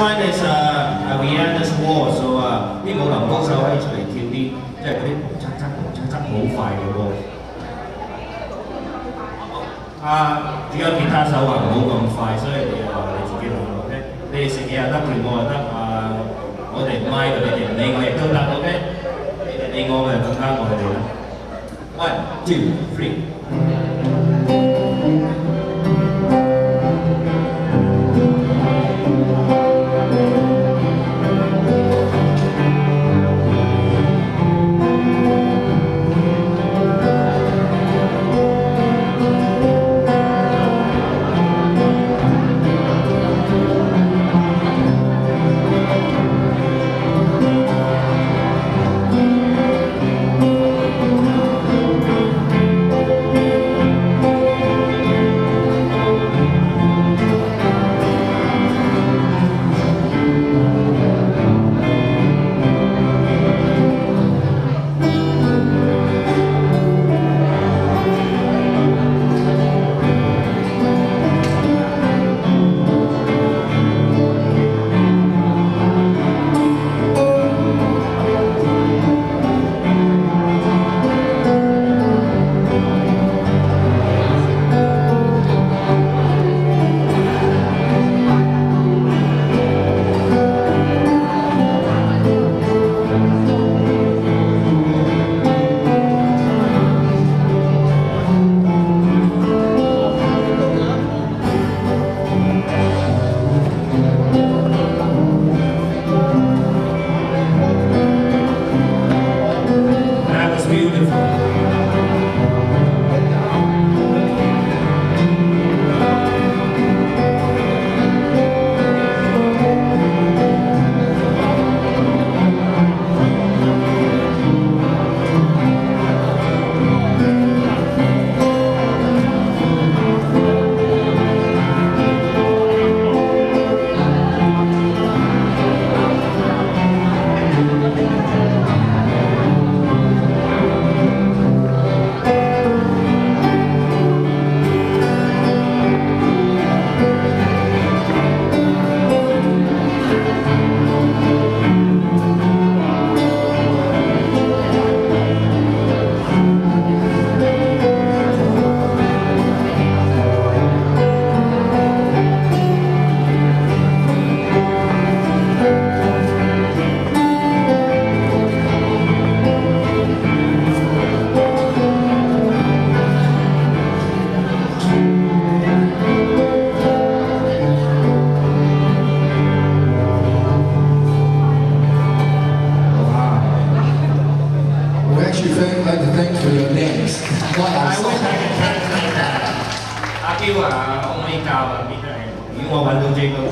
one is uh, Ariana's War，so 啊，啲舞林歌手可以出嚟跳啲，即系嗰啲嚓嚓嚓嚓好快嘅喎。啊，主要吉他手话唔好咁快，所以你啊你自己谂，OK？你哋食嘢又得，陪我又得，啊，我哋唔咪佢哋唔理我亦都得，OK？你哋理我嘅更加我哋啦。One, two, three。 Beautiful. Yes. Boy, I wish I could translate that. Akiwa, o maikawa, Mikael. Yung wawalong Jacob,